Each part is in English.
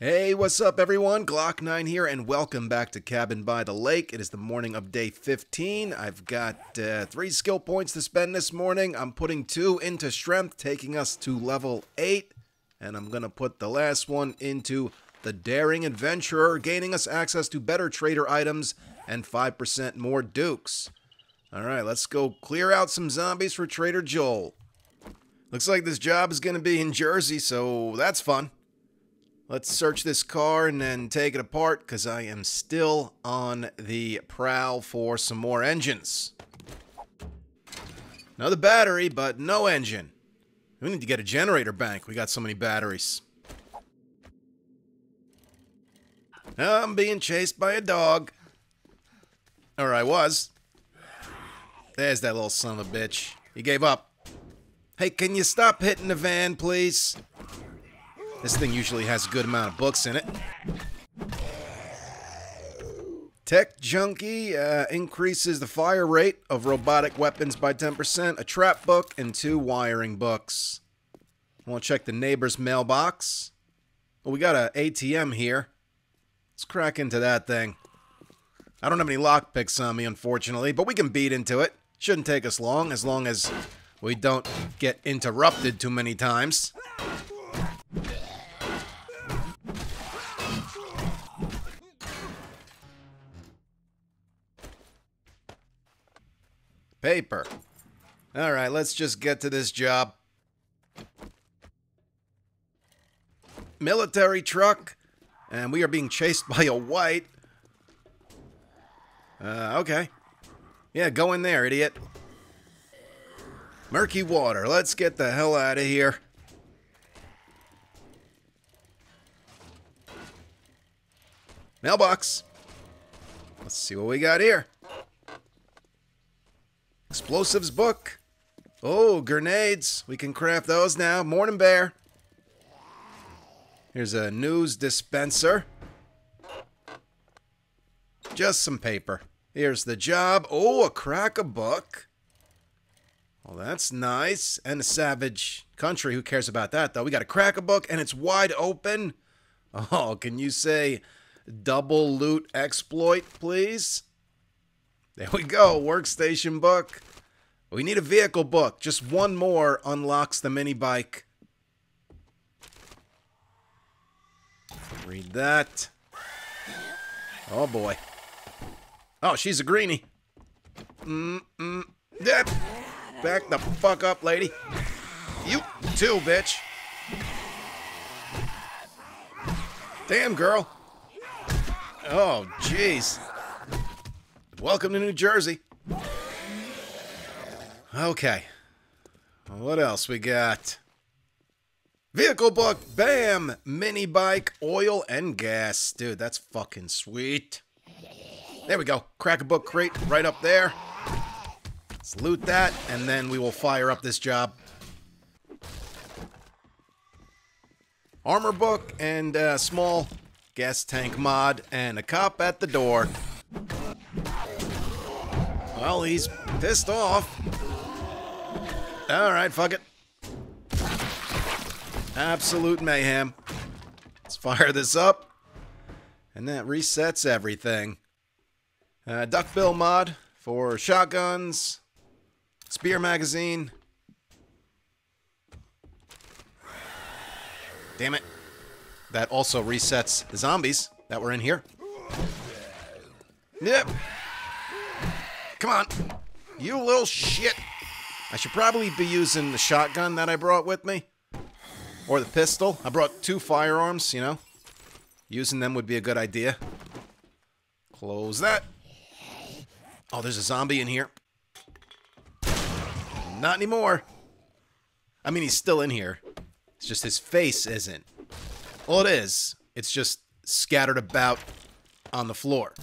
Hey, what's up, everyone? Glock9 here, and welcome back to Cabin by the Lake. It is the morning of day 15. I've got uh, three skill points to spend this morning. I'm putting two into strength, taking us to level 8, and I'm going to put the last one into the Daring Adventurer, gaining us access to better trader items and 5% more dukes. All right, let's go clear out some zombies for Trader Joel. Looks like this job is going to be in Jersey, so that's fun. Let's search this car and then take it apart because I am still on the prowl for some more engines. Another battery, but no engine. We need to get a generator bank. We got so many batteries. I'm being chased by a dog. Or I was. There's that little son of a bitch. He gave up. Hey, can you stop hitting the van, please? This thing usually has a good amount of books in it. Tech Junkie uh, increases the fire rate of robotic weapons by 10%, a trap book, and two wiring books. I want to check the neighbor's mailbox. Well, we got an ATM here. Let's crack into that thing. I don't have any lockpicks on me, unfortunately, but we can beat into it. Shouldn't take us long, as long as we don't get interrupted too many times. Paper. Alright, let's just get to this job. Military truck. And we are being chased by a white. Uh, okay. Yeah, go in there, idiot. Murky water. Let's get the hell out of here. Mailbox. Let's see what we got here. Explosives book. Oh, grenades. We can craft those now. Morning Bear. Here's a news dispenser. Just some paper. Here's the job. Oh, a crack a book. Well, that's nice. And a savage country. Who cares about that, though? We got a crack a book, and it's wide open. Oh, can you say double loot exploit, please? There we go. Workstation book. We need a vehicle book. Just one more unlocks the mini bike. Read that. Oh boy. Oh, she's a greenie. Mm-mm. Yep. Back the fuck up, lady. You too, bitch. Damn, girl. Oh, jeez. Welcome to New Jersey. Okay. What else we got? Vehicle book, bam! Mini bike, oil, and gas. Dude, that's fucking sweet. There we go. Crack a book crate right up there. Let's loot that, and then we will fire up this job. Armor book and a small gas tank mod, and a cop at the door. Well, he's pissed off. Alright, fuck it. Absolute mayhem. Let's fire this up. And that resets everything. Uh, duckbill mod for shotguns. Spear magazine. Damn it. That also resets the zombies that were in here. Yep. Come on. You little shit. I should probably be using the shotgun that I brought with me. Or the pistol. I brought two firearms, you know. Using them would be a good idea. Close that. Oh, there's a zombie in here. Not anymore. I mean, he's still in here. It's just his face isn't. Well, it is. It's just scattered about on the floor.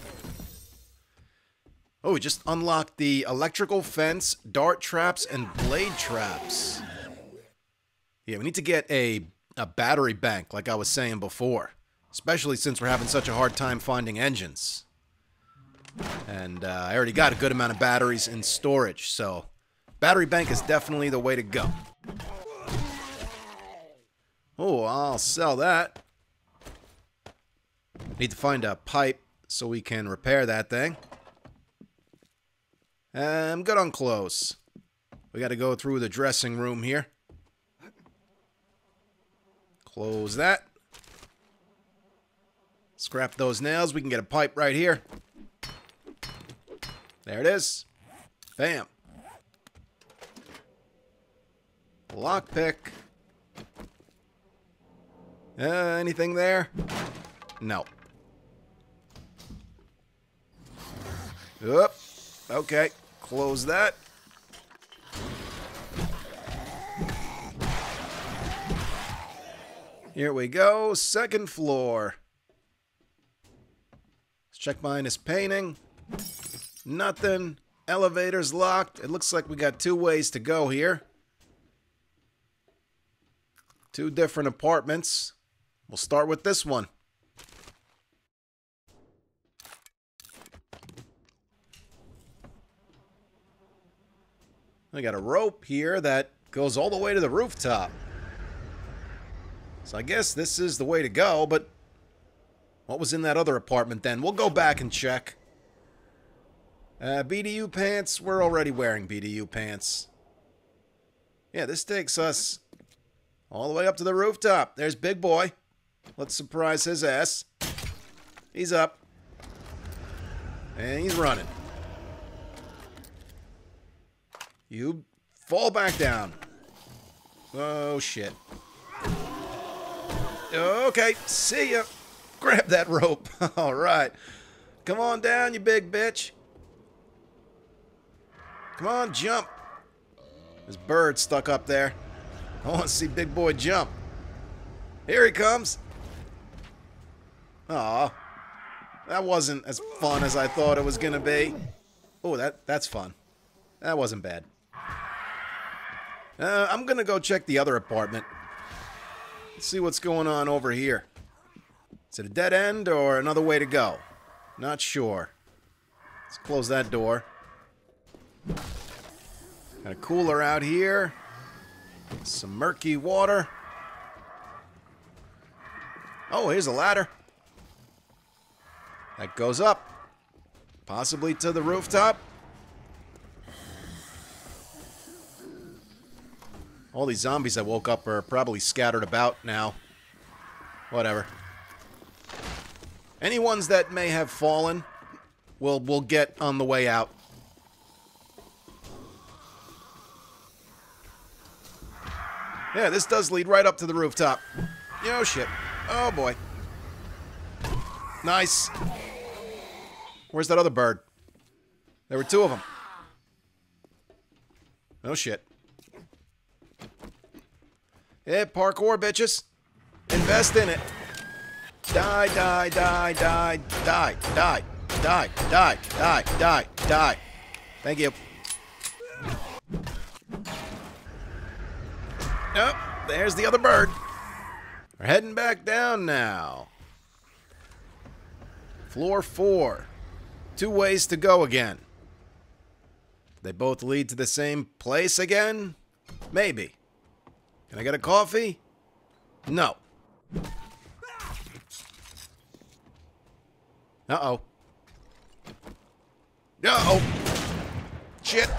Oh, we just unlocked the electrical fence, dart traps, and blade traps. Yeah, we need to get a, a battery bank, like I was saying before. Especially since we're having such a hard time finding engines. And uh, I already got a good amount of batteries in storage, so battery bank is definitely the way to go. Oh, I'll sell that. Need to find a pipe so we can repair that thing. I'm good on close. We got to go through the dressing room here. Close that. Scrap those nails. We can get a pipe right here. There it is. Bam. Lockpick. Uh, anything there? No. Oop. Okay. Close that. Here we go. Second floor. Let's check minus painting. Nothing. Elevator's locked. It looks like we got two ways to go here. Two different apartments. We'll start with this one. I got a rope here that goes all the way to the rooftop. So I guess this is the way to go, but what was in that other apartment then? We'll go back and check. Uh, BDU pants, we're already wearing BDU pants. Yeah, this takes us all the way up to the rooftop. There's Big Boy. Let's surprise his ass. He's up. And he's running. You fall back down. Oh, shit. Okay, see ya. Grab that rope. All right. Come on down, you big bitch. Come on, jump. There's bird stuck up there. I want to see big boy jump. Here he comes. Aw. That wasn't as fun as I thought it was going to be. Oh, that, that's fun. That wasn't bad. Uh, I'm to go check the other apartment. Let's see what's going on over here. Is it a dead end or another way to go? Not sure. Let's close that door. Got a cooler out here. Some murky water. Oh, here's a ladder. That goes up. Possibly to the rooftop. All these zombies I woke up are probably scattered about now. Whatever. Any ones that may have fallen, we'll, we'll get on the way out. Yeah, this does lead right up to the rooftop. Oh, shit. Oh, boy. Nice. Where's that other bird? There were two of them. Oh, shit. Yeah, parkour, bitches. Invest in it. Die, die, die, die, die, die, die, die, die, die, die. Thank you. Nope, there's the other bird. We're heading back down now. Floor four. Two ways to go again. They both lead to the same place again? Maybe. Can I get a coffee? No. Uh-oh. Uh-oh. Shit.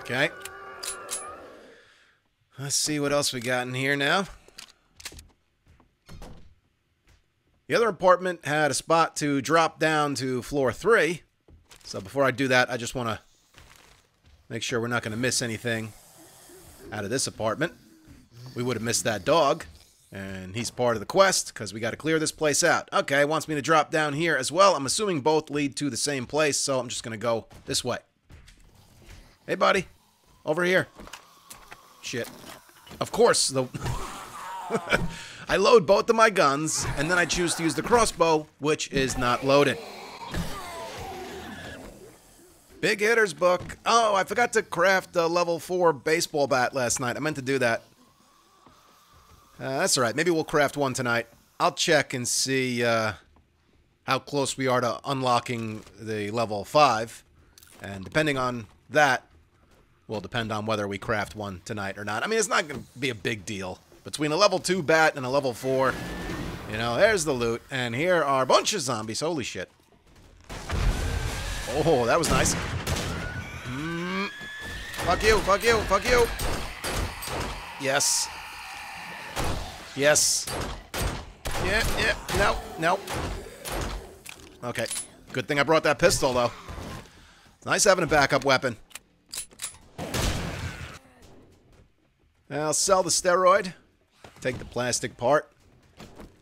Okay. Let's see what else we got in here now. The other apartment had a spot to drop down to floor three. So before I do that, I just want to Make sure we're not going to miss anything out of this apartment. We would have missed that dog. And he's part of the quest, because we got to clear this place out. Okay, wants me to drop down here as well. I'm assuming both lead to the same place, so I'm just going to go this way. Hey, buddy. Over here. Shit. Of course, the... I load both of my guns, and then I choose to use the crossbow, which is not loaded. Big Hitters book. Oh, I forgot to craft a level 4 baseball bat last night. I meant to do that. Uh, that's alright. Maybe we'll craft one tonight. I'll check and see uh, how close we are to unlocking the level 5. And depending on that, will depend on whether we craft one tonight or not. I mean, it's not going to be a big deal. Between a level 2 bat and a level 4, you know, there's the loot. And here are a bunch of zombies. Holy shit. Oh, that was nice. Fuck you, fuck you, fuck you. Yes. Yes. Yeah, yeah, no, no. Okay. Good thing I brought that pistol, though. Nice having a backup weapon. I'll sell the steroid. Take the plastic part.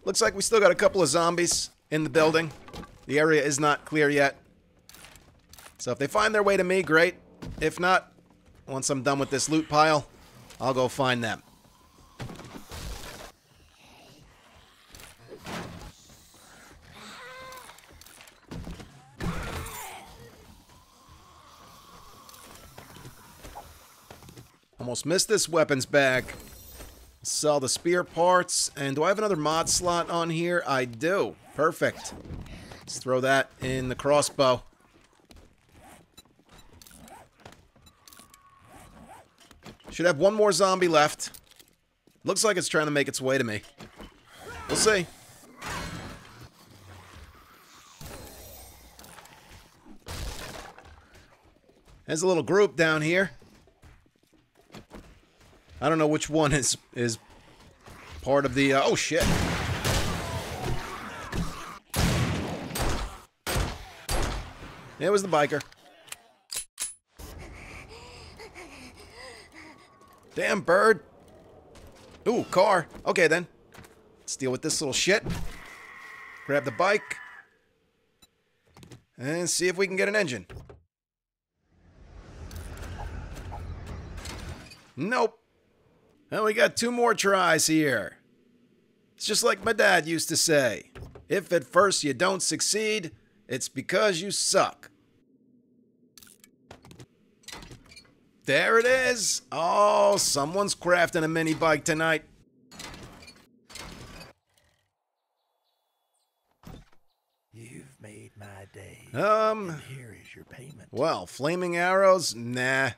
Looks like we still got a couple of zombies in the building. The area is not clear yet. So if they find their way to me, great. If not, once I'm done with this loot pile, I'll go find them. Almost missed this weapons bag. Sell the spear parts. And do I have another mod slot on here? I do. Perfect. Let's throw that in the crossbow. Should have one more zombie left. Looks like it's trying to make its way to me. We'll see. There's a little group down here. I don't know which one is is part of the. Uh, oh shit! It was the biker. Damn bird. Ooh, car. Okay then. Let's deal with this little shit. Grab the bike. And see if we can get an engine. Nope. And we got two more tries here. It's just like my dad used to say if at first you don't succeed, it's because you suck. There it is. Oh, someone's crafting a mini bike tonight. You've made my day. Um, And here is your payment. well, flaming arrows? Nah. I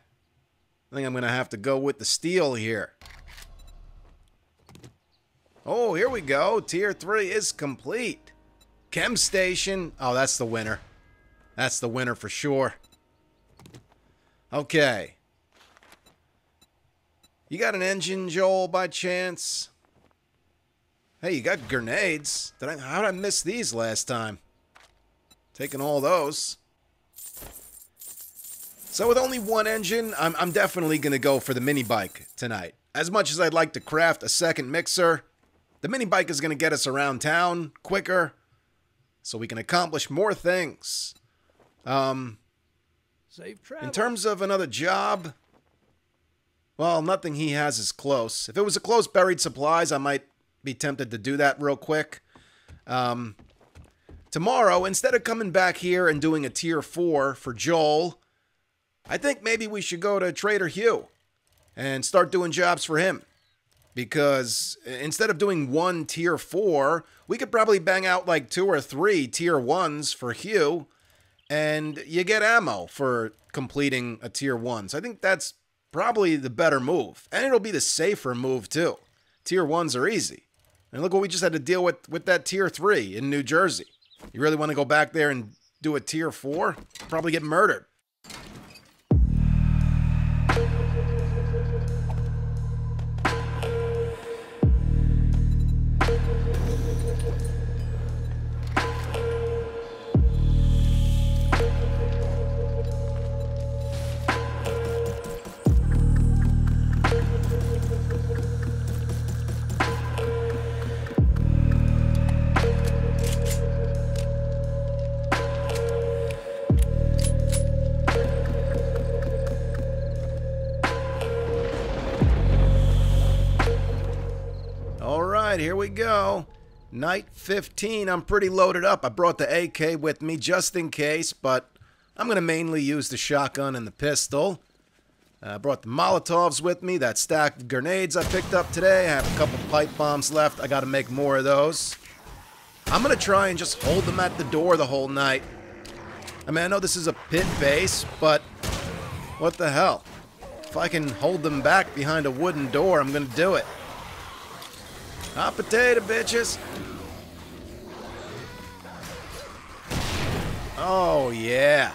think I'm going to have to go with the steel here. Oh, here we go. Tier 3 is complete. Chem station. Oh, that's the winner. That's the winner for sure. Okay. You got an engine, Joel, by chance? Hey, you got grenades. Did I, how did I miss these last time? Taking all those. So with only one engine, I'm, I'm definitely going to go for the mini bike tonight. As much as I'd like to craft a second mixer, the mini bike is going to get us around town quicker so we can accomplish more things. Um, in terms of another job, well, nothing he has is close. If it was a close buried supplies, I might be tempted to do that real quick. Um, tomorrow, instead of coming back here and doing a tier four for Joel, I think maybe we should go to Trader Hugh and start doing jobs for him. Because instead of doing one tier four, we could probably bang out like two or three tier ones for Hugh, and you get ammo for completing a tier one. So I think that's probably the better move. And it'll be the safer move too. Tier ones are easy. And look what we just had to deal with with that tier three in New Jersey. You really want to go back there and do a tier four? Probably get murdered. We go. Night 15. I'm pretty loaded up. I brought the AK with me just in case, but I'm going to mainly use the shotgun and the pistol. Uh, I brought the Molotovs with me, that stack of grenades I picked up today. I have a couple pipe bombs left. I got to make more of those. I'm going to try and just hold them at the door the whole night. I mean, I know this is a pit base, but what the hell? If I can hold them back behind a wooden door, I'm going to do it. Hot potato, bitches. Oh, yeah.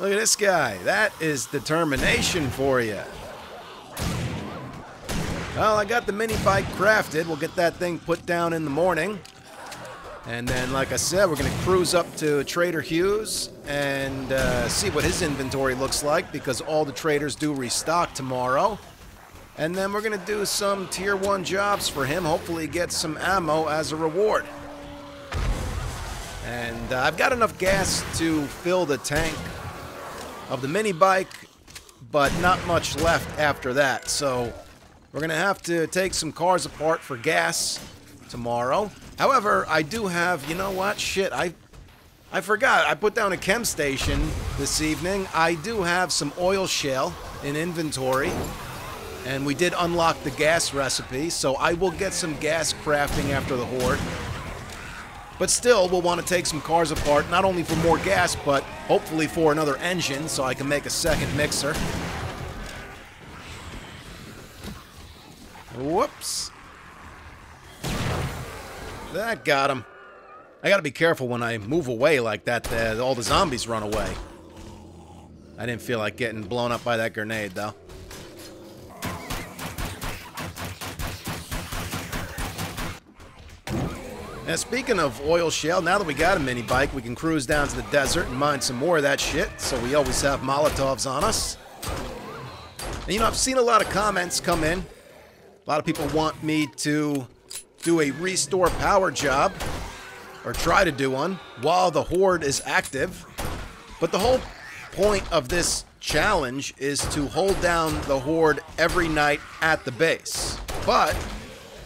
Look at this guy. That is determination for you. Well, I got the mini bike crafted. We'll get that thing put down in the morning. And then, like I said, we're going to cruise up to Trader Hugh's and uh, see what his inventory looks like because all the traders do restock tomorrow. And then we're going to do some tier 1 jobs for him, hopefully get some ammo as a reward. And uh, I've got enough gas to fill the tank of the mini bike, but not much left after that. So we're going to have to take some cars apart for gas tomorrow. However, I do have, you know what? Shit, I I forgot. I put down a chem station this evening. I do have some oil shale in inventory. And we did unlock the gas recipe, so I will get some gas crafting after the horde. But still, we'll want to take some cars apart, not only for more gas, but hopefully for another engine, so I can make a second mixer. Whoops. That got him. I gotta be careful when I move away like that, that all the zombies run away. I didn't feel like getting blown up by that grenade, though. Now, speaking of oil shale, now that we got a mini bike, we can cruise down to the desert and mine some more of that shit, so we always have Molotovs on us. And, you know, I've seen a lot of comments come in. A lot of people want me to do a restore power job, or try to do one, while the Horde is active. But the whole point of this challenge is to hold down the Horde every night at the base. But,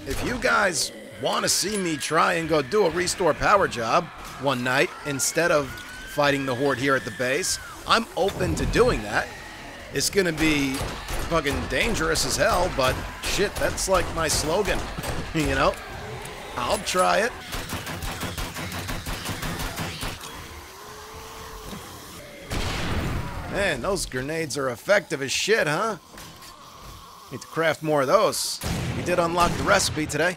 if you guys want to see me try and go do a restore power job one night instead of fighting the horde here at the base, I'm open to doing that. It's gonna be fucking dangerous as hell, but shit, that's like my slogan, you know? I'll try it. Man, those grenades are effective as shit, huh? Need to craft more of those. We did unlock the recipe today.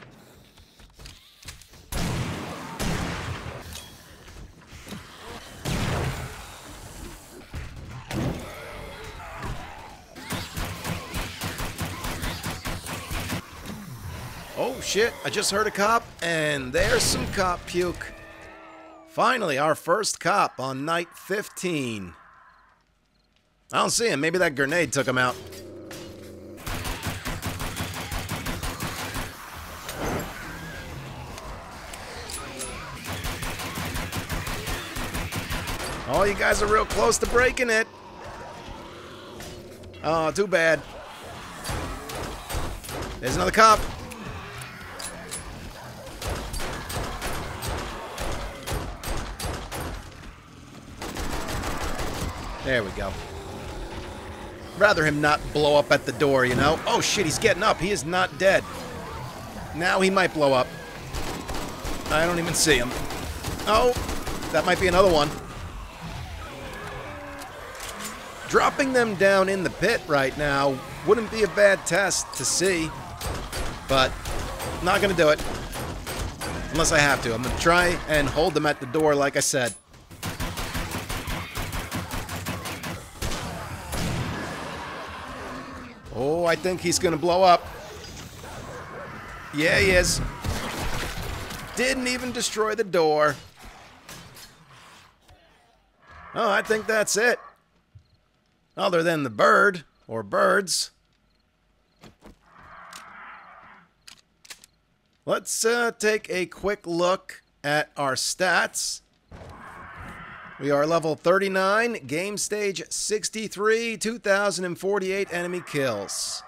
Oh shit, I just heard a cop, and there's some cop puke. Finally, our first cop on night 15. I don't see him. Maybe that grenade took him out. Oh, you guys are real close to breaking it. Oh, too bad. There's another cop. There we go. Rather him not blow up at the door, you know? Oh shit, he's getting up. He is not dead. Now he might blow up. I don't even see him. Oh, that might be another one. Dropping them down in the pit right now wouldn't be a bad test to see, but not going to do it. Unless I have to. I'm going to try and hold them at the door like I said. Oh, I think he's going to blow up. Yeah, he is. Didn't even destroy the door. Oh, I think that's it. Other than the bird, or birds. Let's uh, take a quick look at our stats. We are level 39, game stage 63, 2,048 enemy kills.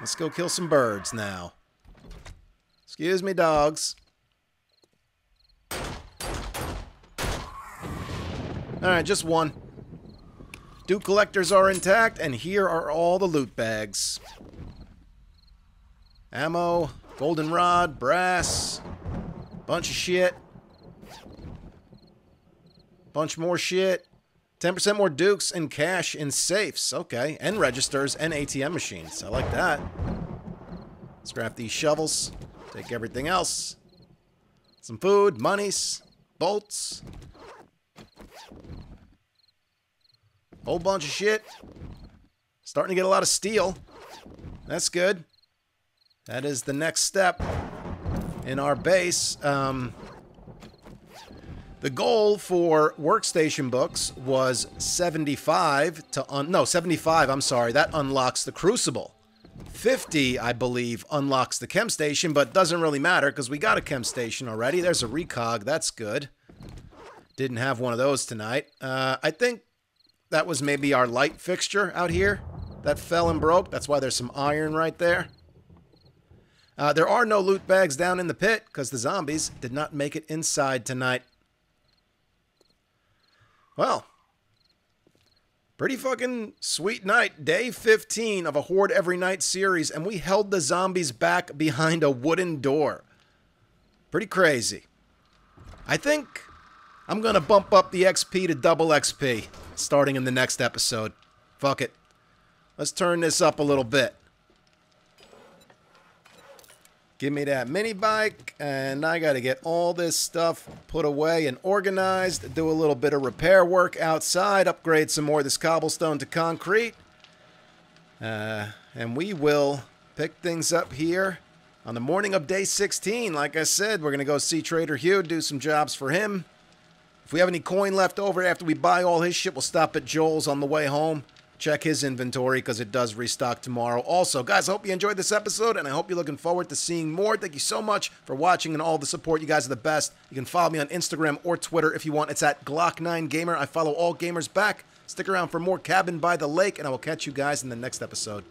Let's go kill some birds now. Excuse me, dogs. Alright, just one. Duke collectors are intact, and here are all the loot bags. Ammo, goldenrod, brass, bunch of shit. Bunch more shit. 10% more dukes and cash in safes. Okay. And registers and ATM machines. I like that. Scrap these shovels. Take everything else. Some food, monies, bolts. Whole bunch of shit. Starting to get a lot of steel. That's good. That is the next step in our base. Um, the goal for workstation books was 75 to un no 75. I'm sorry, that unlocks the Crucible. 50, I believe, unlocks the chem station, but doesn't really matter because we got a chem station already. There's a recog, that's good. Didn't have one of those tonight. Uh, I think that was maybe our light fixture out here that fell and broke. That's why there's some iron right there. Uh, there are no loot bags down in the pit because the zombies did not make it inside tonight. Well, pretty fucking sweet night. Day 15 of a Horde Every Night series, and we held the zombies back behind a wooden door. Pretty crazy. I think I'm going to bump up the XP to double XP starting in the next episode. Fuck it. Let's turn this up a little bit. Give me that mini bike, and I got to get all this stuff put away and organized, do a little bit of repair work outside, upgrade some more of this cobblestone to concrete. Uh, and we will pick things up here on the morning of day 16. Like I said, we're going to go see Trader Hugh, do some jobs for him. If we have any coin left over after we buy all his shit, we'll stop at Joel's on the way home check his inventory because it does restock tomorrow. Also, guys, I hope you enjoyed this episode and I hope you're looking forward to seeing more. Thank you so much for watching and all the support. You guys are the best. You can follow me on Instagram or Twitter if you want. It's at Glock9Gamer. I follow all gamers back. Stick around for more Cabin by the Lake, and I will catch you guys in the next episode.